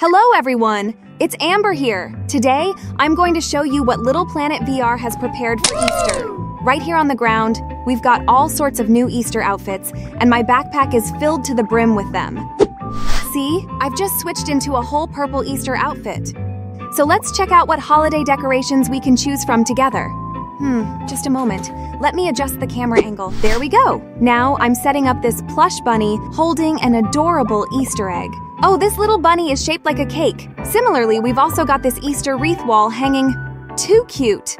Hello, everyone! It's Amber here. Today, I'm going to show you what Little Planet VR has prepared for Easter. Right here on the ground, we've got all sorts of new Easter outfits, and my backpack is filled to the brim with them. See, I've just switched into a whole purple Easter outfit. So let's check out what holiday decorations we can choose from together. Hmm, just a moment. Let me adjust the camera angle. There we go. Now I'm setting up this plush bunny holding an adorable Easter egg. Oh, this little bunny is shaped like a cake. Similarly, we've also got this Easter wreath wall hanging too cute.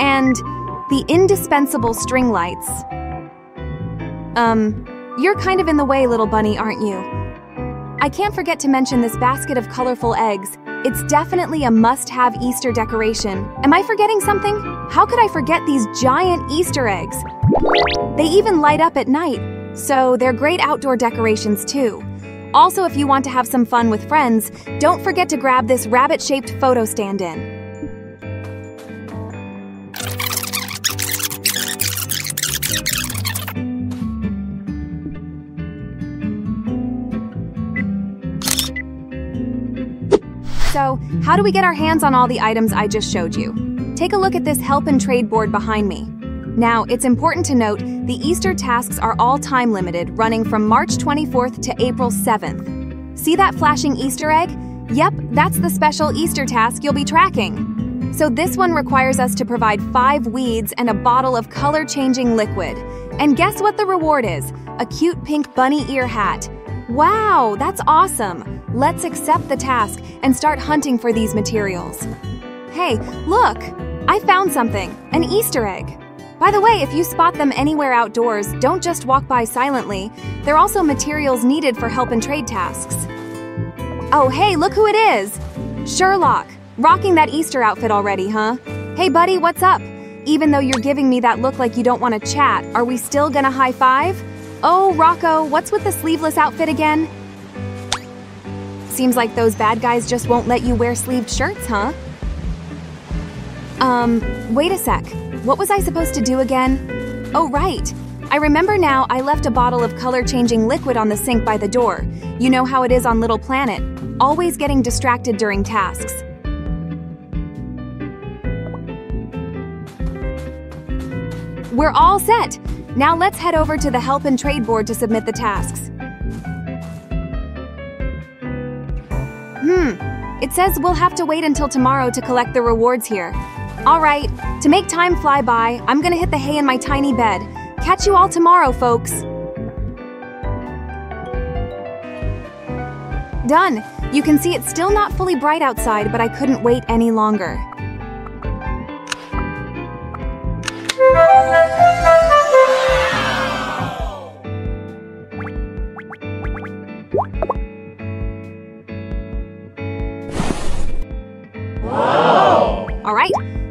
And the indispensable string lights. Um, you're kind of in the way, little bunny, aren't you? I can't forget to mention this basket of colorful eggs. It's definitely a must-have Easter decoration. Am I forgetting something? How could I forget these giant Easter eggs? They even light up at night, so they're great outdoor decorations too. Also, if you want to have some fun with friends, don't forget to grab this rabbit-shaped photo stand-in. So, how do we get our hands on all the items I just showed you? Take a look at this help and trade board behind me. Now, it's important to note the Easter tasks are all time limited, running from March 24th to April 7th. See that flashing Easter egg? Yep, that's the special Easter task you'll be tracking. So, this one requires us to provide five weeds and a bottle of color changing liquid. And guess what the reward is? A cute pink bunny ear hat. Wow, that's awesome! Let's accept the task and start hunting for these materials. Hey, look! I found something an Easter egg. By the way, if you spot them anywhere outdoors, don't just walk by silently. They're also materials needed for help and trade tasks. Oh, hey, look who it is! Sherlock, rocking that Easter outfit already, huh? Hey, buddy, what's up? Even though you're giving me that look like you don't want to chat, are we still gonna high five? Oh, Rocco, what's with the sleeveless outfit again? Seems like those bad guys just won't let you wear sleeved shirts, huh? Um, wait a sec. What was I supposed to do again? Oh, right. I remember now I left a bottle of color-changing liquid on the sink by the door. You know how it is on Little Planet, always getting distracted during tasks. We're all set! Now let's head over to the Help and Trade board to submit the tasks. Hmm, it says we'll have to wait until tomorrow to collect the rewards here. All right, to make time fly by, I'm gonna hit the hay in my tiny bed. Catch you all tomorrow, folks. Done. You can see it's still not fully bright outside, but I couldn't wait any longer.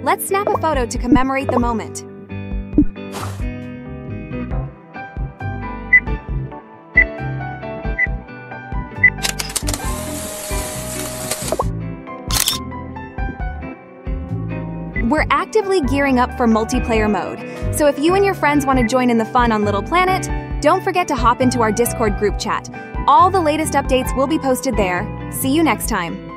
Let's snap a photo to commemorate the moment. We're actively gearing up for multiplayer mode, so if you and your friends want to join in the fun on Little Planet, don't forget to hop into our Discord group chat. All the latest updates will be posted there. See you next time.